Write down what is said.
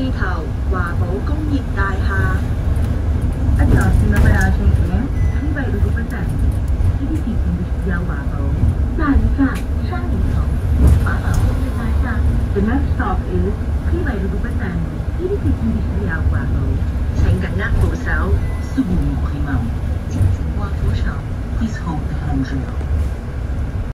氣頭華寶工業大廈。一座線路嘅大橋橋，輕軌路不等，呢啲地點有華寶。下一站山里頭，華寶工業大廈。The next stop is 輕軌路不等，呢啲地點有華寶。請緊握扶手，舒緩佢望。請握扶手，please hold the handrail.